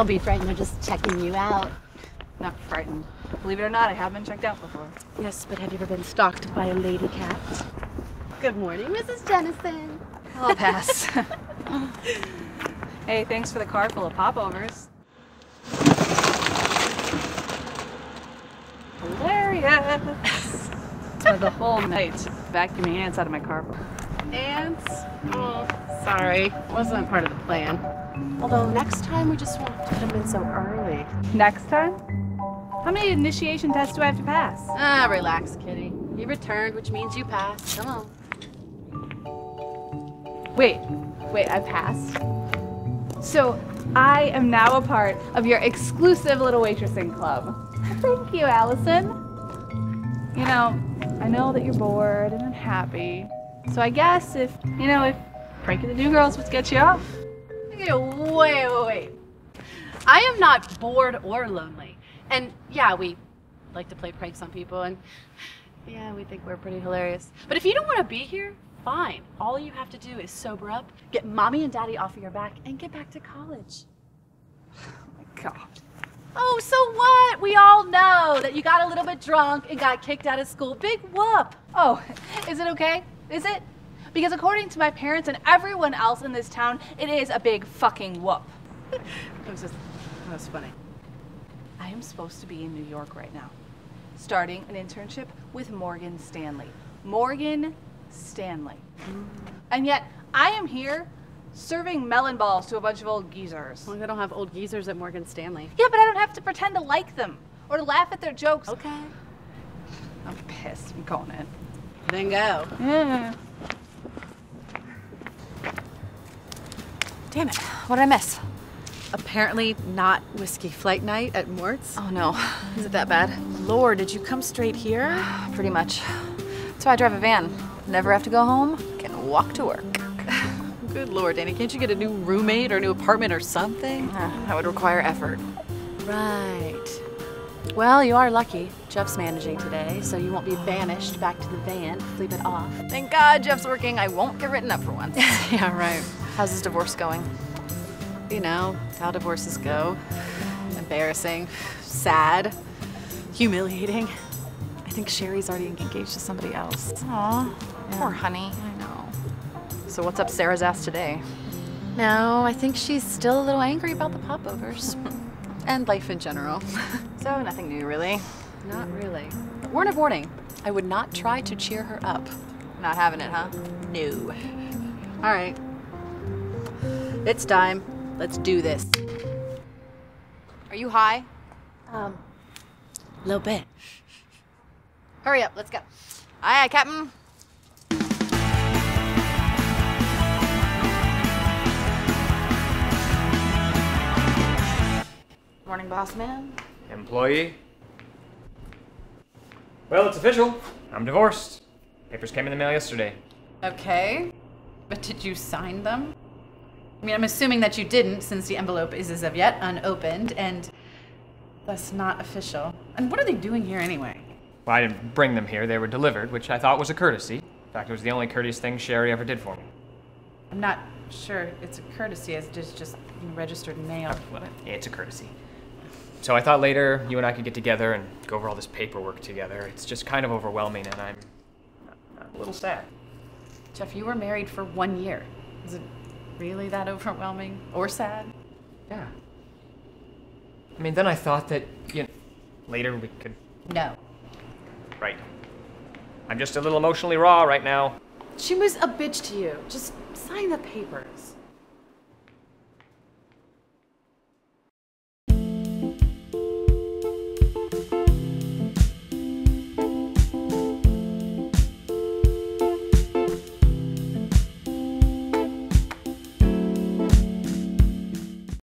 Don't be frightened, we're just checking you out. Not frightened. Believe it or not, I have been checked out before. Yes, but have you ever been stalked by a lady cat? Good morning, Mrs. Jennison. I'll pass. hey, thanks for the car full of popovers. Hilarious. For the whole night. Vacuuming ants out of my car. Ants? Oh, sorry. Wasn't part of the plan. Although next time we just won't put them in so early. Next time? How many initiation tests do I have to pass? Ah, relax, kitty. You returned, which means you passed. Come on. Wait, wait, I passed. So I am now a part of your exclusive little waitressing club. Thank you, Alison. You know, I know that you're bored and unhappy. So I guess if, you know, if pranking the new girls would get you off. Okay, wait, wait, wait. I am not bored or lonely. And yeah, we like to play pranks on people, and yeah, we think we're pretty hilarious. But if you don't want to be here, fine. All you have to do is sober up, get mommy and daddy off of your back, and get back to college. Oh my god. Oh, so what? We all know that you got a little bit drunk and got kicked out of school. Big whoop. Oh, is it okay? Is it? Because according to my parents and everyone else in this town, it is a big fucking whoop. It was just, that was funny. I am supposed to be in New York right now, starting an internship with Morgan Stanley. Morgan Stanley. Mm. And yet, I am here serving melon balls to a bunch of old geezers. Well, they don't have old geezers at Morgan Stanley. Yeah, but I don't have to pretend to like them or to laugh at their jokes. Okay. I'm pissed. I'm going in. Then go. Yeah. Damn it. What did I miss? Apparently not whiskey flight night at Mort's. Oh no. Is it that bad? Lord, did you come straight here? Pretty much. That's why I drive a van. Never have to go home. Can walk to work. Good lord, Danny, can't you get a new roommate or a new apartment or something? Uh, that would require effort. Right. Well, you are lucky. Jeff's managing today, so you won't be banished back to the van Leave it off. Thank God Jeff's working. I won't get written up for once. yeah, right. How's his divorce going? You know, how divorces go. Embarrassing, sad, humiliating. I think Sherry's already engaged to somebody else. Aw, poor honey. I know. So what's up Sarah's ass today? No, I think she's still a little angry about the popovers. and life in general. So nothing new, really. Not really. Word of warning, I would not try to cheer her up. Not having it, huh? No. All right. It's time. Let's do this. Are you high? Um, a little bit. Hurry up, let's go. Aye, aye, Captain. Morning, boss man. Employee. Well, it's official. I'm divorced. Papers came in the mail yesterday. Okay. But did you sign them? I mean, I'm assuming that you didn't, since the envelope is as of yet unopened and thus not official. And what are they doing here anyway? Well, I didn't bring them here. They were delivered, which I thought was a courtesy. In fact, it was the only courteous thing Sherry ever did for me. I'm not sure it's a courtesy as it is just registered mail. Well, it's a courtesy. So I thought later you and I could get together and go over all this paperwork together. It's just kind of overwhelming, and I'm, a little sad. Jeff, you were married for one year. Is it really that overwhelming or sad? Yeah. I mean, then I thought that, you know, later we could. No. Right. I'm just a little emotionally raw right now. She was a bitch to you. Just sign the papers.